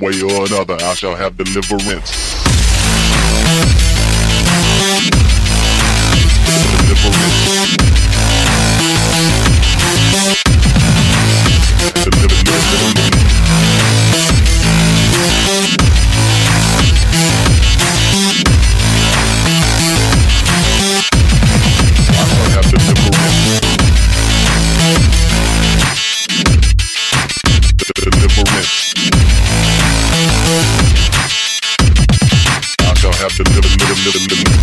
one way or another, I shall have deliverance. deliverance. have to